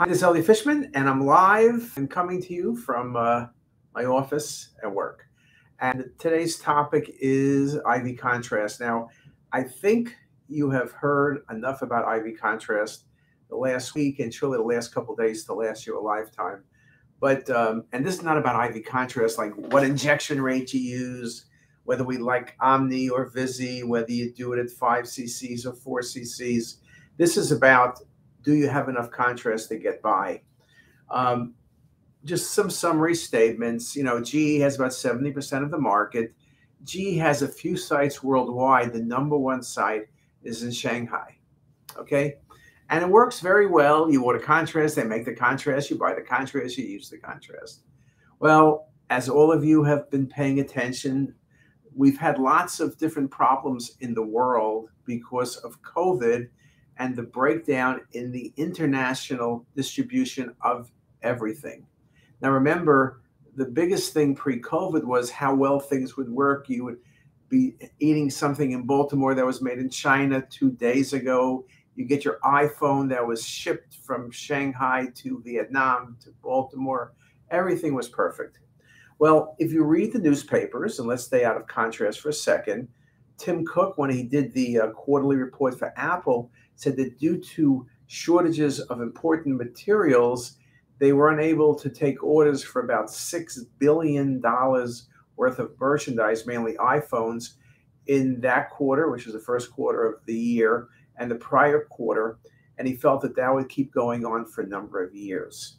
Hi, this is Elliot Fishman, and I'm live and coming to you from uh, my office at work. And today's topic is IV contrast. Now, I think you have heard enough about IV contrast the last week and surely the last couple days to last you a lifetime. But um, and this is not about IV contrast, like what injection rate you use, whether we like Omni or Visi, whether you do it at five cc's or four cc's. This is about do you have enough contrast to get by? Um, just some summary statements. You know, GE has about 70% of the market. GE has a few sites worldwide. The number one site is in Shanghai. Okay. And it works very well. You order contrast, they make the contrast, you buy the contrast, you use the contrast. Well, as all of you have been paying attention, we've had lots of different problems in the world because of COVID and the breakdown in the international distribution of everything. Now, remember, the biggest thing pre COVID was how well things would work. You would be eating something in Baltimore that was made in China two days ago. You get your iPhone that was shipped from Shanghai to Vietnam to Baltimore. Everything was perfect. Well, if you read the newspapers, and let's stay out of contrast for a second, Tim Cook, when he did the uh, quarterly report for Apple, said that due to shortages of important materials, they were unable to take orders for about $6 billion worth of merchandise, mainly iPhones, in that quarter, which was the first quarter of the year, and the prior quarter. And he felt that that would keep going on for a number of years.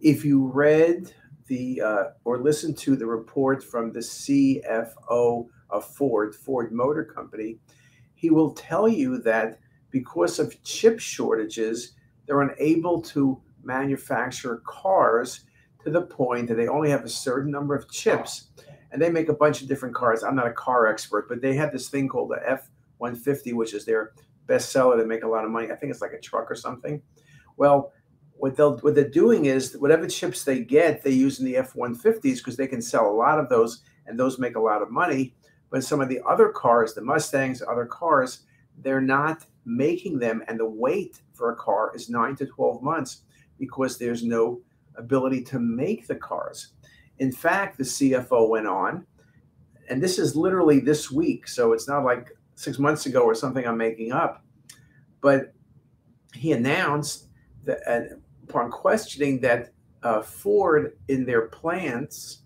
If you read the uh, or listened to the report from the CFO of Ford, Ford Motor Company, he will tell you that because of chip shortages, they're unable to manufacture cars to the point that they only have a certain number of chips and they make a bunch of different cars. I'm not a car expert, but they have this thing called the F 150, which is their bestseller. They make a lot of money. I think it's like a truck or something. Well, what they'll what they're doing is whatever chips they get, they use in the F 150s because they can sell a lot of those and those make a lot of money. But some of the other cars, the Mustangs, other cars, they're not making them. And the wait for a car is nine to 12 months because there's no ability to make the cars. In fact, the CFO went on, and this is literally this week. So it's not like six months ago or something I'm making up. But he announced that uh, upon questioning that uh, Ford in their plants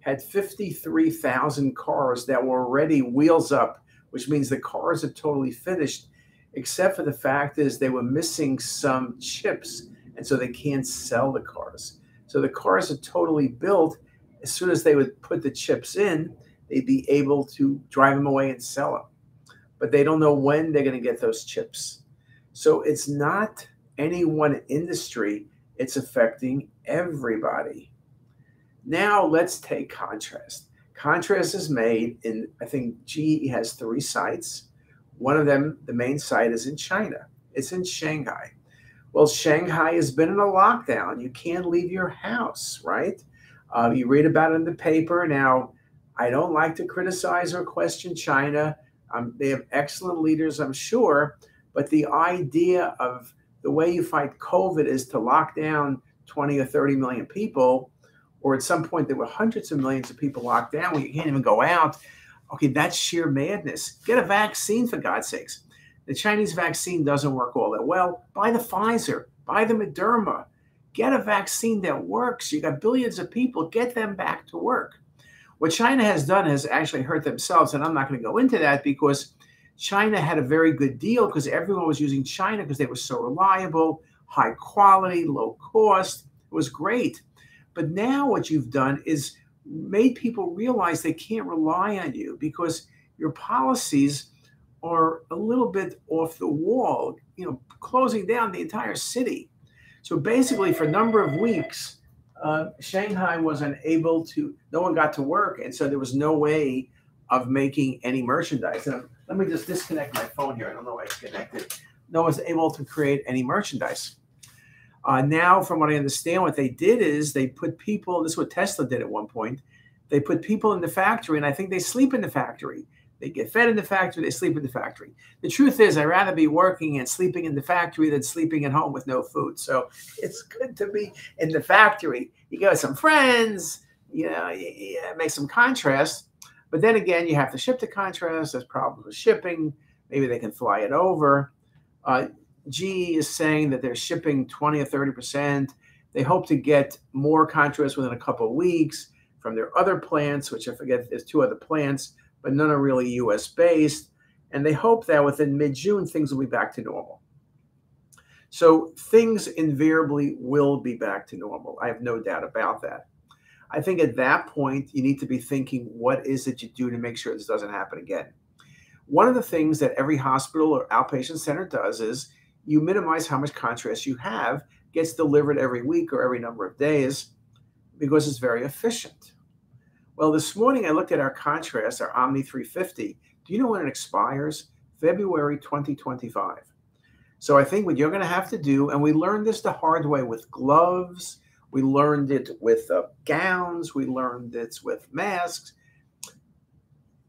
had 53,000 cars that were already wheels up, which means the cars are totally finished, except for the fact is they were missing some chips, and so they can't sell the cars. So the cars are totally built. As soon as they would put the chips in, they'd be able to drive them away and sell them. But they don't know when they're going to get those chips. So it's not any one industry, it's affecting everybody. Now let's take contrast. Contrast is made in, I think GE has three sites. One of them, the main site, is in China. It's in Shanghai. Well, Shanghai has been in a lockdown. You can't leave your house, right? Uh, you read about it in the paper. Now, I don't like to criticize or question China. Um, they have excellent leaders, I'm sure. But the idea of the way you fight COVID is to lock down 20 or 30 million people or at some point there were hundreds of millions of people locked down where you can't even go out. Okay, that's sheer madness. Get a vaccine for God's sakes. The Chinese vaccine doesn't work all that well. Buy the Pfizer, buy the Moderna. Get a vaccine that works. You got billions of people, get them back to work. What China has done has actually hurt themselves, and I'm not going to go into that because China had a very good deal because everyone was using China because they were so reliable, high quality, low cost. It was great. But now what you've done is made people realize they can't rely on you because your policies are a little bit off the wall, you know, closing down the entire city. So basically, for a number of weeks, uh, Shanghai was unable to, no one got to work. And so there was no way of making any merchandise. And let me just disconnect my phone here. I don't know why it's connected. No one's able to create any merchandise. Uh, now, from what I understand, what they did is they put people, this is what Tesla did at one point. They put people in the factory, and I think they sleep in the factory. They get fed in the factory, they sleep in the factory. The truth is, I'd rather be working and sleeping in the factory than sleeping at home with no food. So it's good to be in the factory. You go with some friends, you know, yeah, make some contrast. But then again, you have to ship the contrast. There's problems with shipping. Maybe they can fly it over. Uh, GE is saying that they're shipping 20 or 30 percent. They hope to get more contrast within a couple of weeks from their other plants, which I forget, there's two other plants but none are really US based. And they hope that within mid June, things will be back to normal. So things invariably will be back to normal. I have no doubt about that. I think at that point, you need to be thinking, what is it you do to make sure this doesn't happen again? One of the things that every hospital or outpatient center does is you minimize how much contrast you have, gets delivered every week or every number of days because it's very efficient. Well, this morning I looked at our contrast, our Omni 350. Do you know when it expires? February 2025. So I think what you're going to have to do, and we learned this the hard way with gloves, we learned it with uh, gowns, we learned it with masks.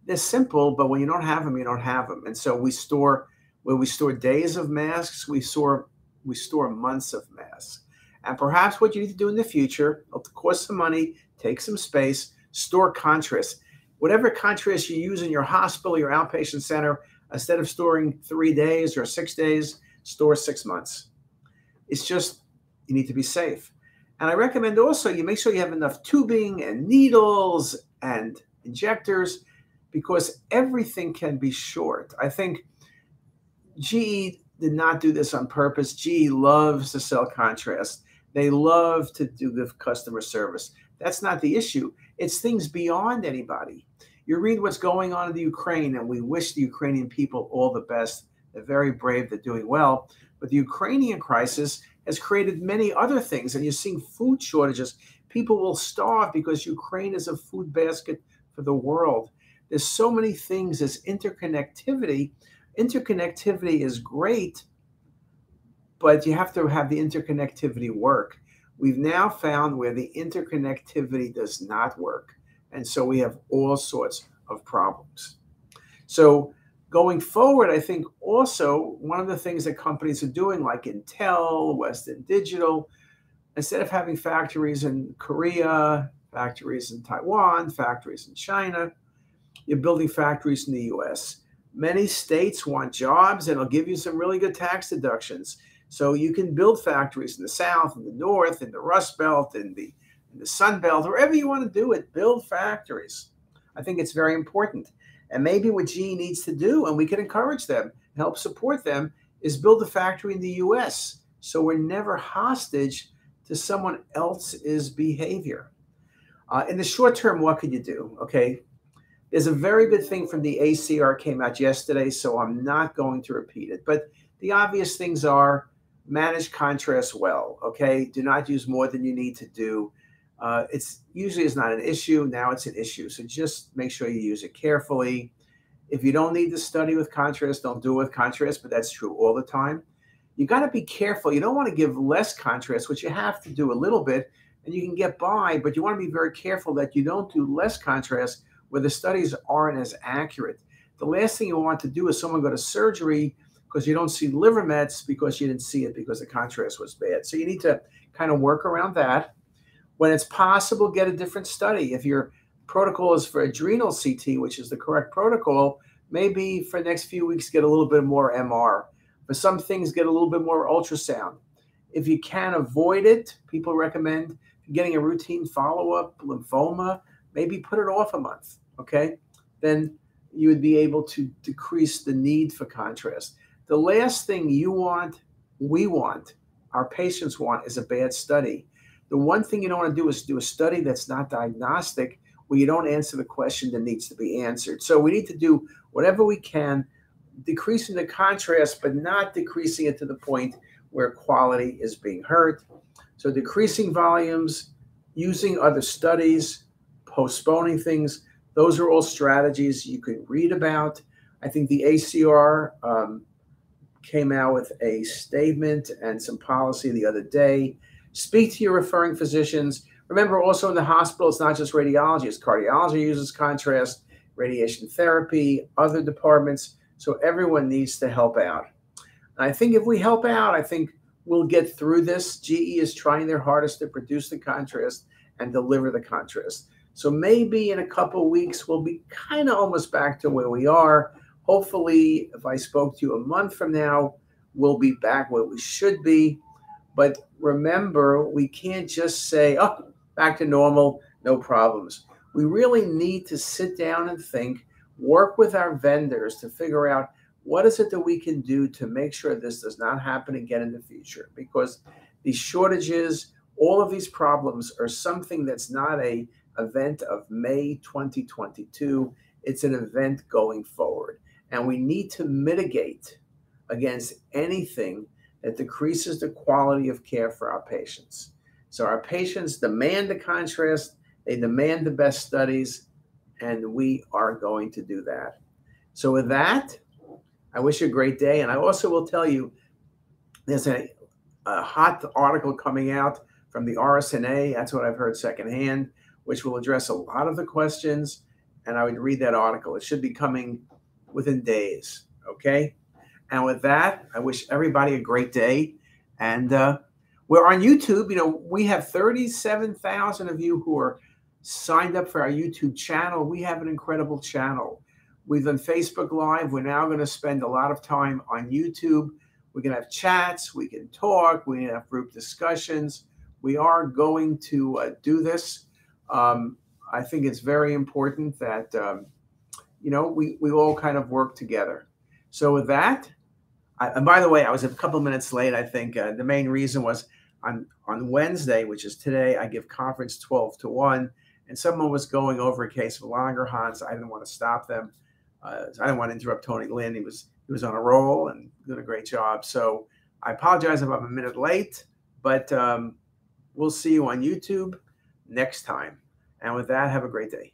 They're simple, but when you don't have them, you don't have them. And so we store, when we store days of masks, we store we store months of masks. And perhaps what you need to do in the future, it'll cost some money, take some space, store contrast. Whatever contrast you use in your hospital, your outpatient center, instead of storing three days or six days, store six months. It's just, you need to be safe. And I recommend also you make sure you have enough tubing and needles and injectors because everything can be short. I think GE did not do this on purpose. GE loves to sell contrast. They love to do the customer service. That's not the issue. It's things beyond anybody. You read what's going on in the Ukraine, and we wish the Ukrainian people all the best. They're very brave, they're doing well. But the Ukrainian crisis has created many other things, and you're seeing food shortages. People will starve because Ukraine is a food basket for the world. There's so many things, there's interconnectivity. Interconnectivity is great, but you have to have the interconnectivity work. We've now found where the interconnectivity does not work. And so we have all sorts of problems. So going forward, I think also one of the things that companies are doing, like Intel, Western Digital, instead of having factories in Korea, factories in Taiwan, factories in China, you're building factories in the US. Many states want jobs and it'll give you some really good tax deductions. So you can build factories in the South, in the North, in the Rust Belt, in the, in the Sun Belt, wherever you want to do it, build factories. I think it's very important. And maybe what GE needs to do, and we can encourage them, help support them, is build a factory in the US. So we're never hostage to someone else's behavior. Uh, in the short term, what could you do? Okay. There's a very good thing from the ACR came out yesterday, so I'm not going to repeat it. But the obvious things are manage contrast well. Okay, do not use more than you need to do. Uh, it's usually is not an issue. Now it's an issue. So just make sure you use it carefully. If you don't need to study with contrast, don't do it with contrast. But that's true all the time. You got to be careful. You don't want to give less contrast, which you have to do a little bit, and you can get by. But you want to be very careful that you don't do less contrast where the studies aren't as accurate. The last thing you want to do is someone go to surgery because you don't see liver mets because you didn't see it because the contrast was bad. So you need to kind of work around that. When it's possible, get a different study. If your protocol is for adrenal CT, which is the correct protocol, maybe for the next few weeks get a little bit more MR. But some things, get a little bit more ultrasound. If you can avoid it, people recommend getting a routine follow-up lymphoma, maybe put it off a month. Okay, then you would be able to decrease the need for contrast. The last thing you want, we want, our patients want is a bad study. The one thing you don't want to do is do a study that's not diagnostic where you don't answer the question that needs to be answered. So we need to do whatever we can, decreasing the contrast, but not decreasing it to the point where quality is being hurt. So decreasing volumes, using other studies, postponing things, those are all strategies you can read about. I think the ACR um, came out with a statement and some policy the other day. Speak to your referring physicians. Remember, also in the hospital, it's not just radiology, it's cardiology uses contrast, radiation therapy, other departments. So everyone needs to help out. And I think if we help out, I think we'll get through this. GE is trying their hardest to produce the contrast and deliver the contrast. So maybe in a couple weeks, we'll be kind of almost back to where we are. Hopefully, if I spoke to you a month from now, we'll be back where we should be. But remember, we can't just say, oh, back to normal, no problems. We really need to sit down and think, work with our vendors to figure out what is it that we can do to make sure this does not happen again in the future? Because these shortages, all of these problems are something that's not a event of May 2022. It's an event going forward. And we need to mitigate against anything that decreases the quality of care for our patients. So our patients demand the contrast, they demand the best studies, and we are going to do that. So with that, I wish you a great day. And I also will tell you there's a, a hot article coming out from the RSNA. That's what I've heard secondhand, which will address a lot of the questions. And I would read that article. It should be coming within days. Okay. And with that, I wish everybody a great day. And uh, we're on YouTube. You know, we have 37,000 of you who are signed up for our YouTube channel. We have an incredible channel. We've done Facebook Live. We're now going to spend a lot of time on YouTube. We can have chats. We can talk. We can have group discussions. We are going to uh, do this. Um, I think it's very important that, um, you know, we, we all kind of work together. So with that, I, and by the way, I was a couple minutes late. I think uh, the main reason was on on Wednesday, which is today, I give conference 12 to 1, and someone was going over a case of Langerhans. I didn't want to stop them. Uh, I didn't want to interrupt Tony Lynn. He was he was on a roll and doing a great job. So I apologize if I'm a minute late, but um, we'll see you on YouTube next time. And with that, have a great day.